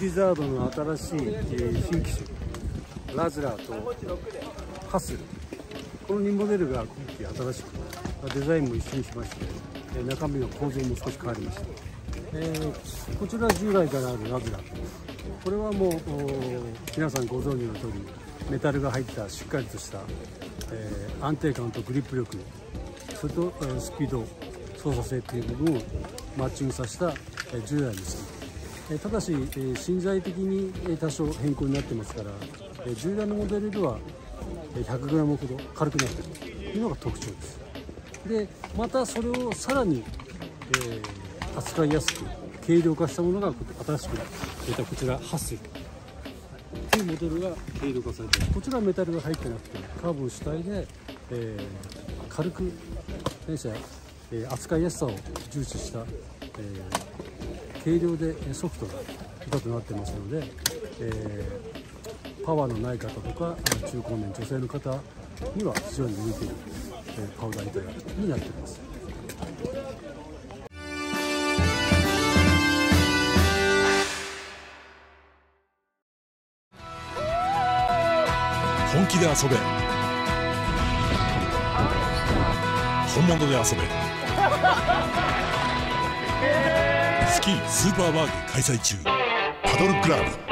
リザードの新しい、えー、新機種ラズラーとハスル。この2モデルが今季新しくデザインも一緒にしましてえ中身の構造も少し変わりました、えー、こちら従来からあるラズラー。これはもう皆さんご存知の通りメタルが入ったしっかりとした、えー、安定感とグリップ力それと、えー、スピード操作性という部分をマッチングさせた、えー、従来です、えー、ただし、えー、信材的に多少変更になってますから、え、従来のモデルでは 100g ほど軽くなっているというのが特徴です。でまたそれをさらに、えー、扱いやすく軽量化したものが新しく出たこちら8世というモデルが軽量化されてこちらはメタルが入ってなくてカーボン主体で、えー、軽く電車、えー、扱いやすさを重視した、えー、軽量でソフトな板となってますので、えー、パワーのない方とか中高年女性の方には非常に向いている、えー、パウダー板になっています。本気で遊べ本物で遊べスキースーパーバーグ開催中。パドルクラブ。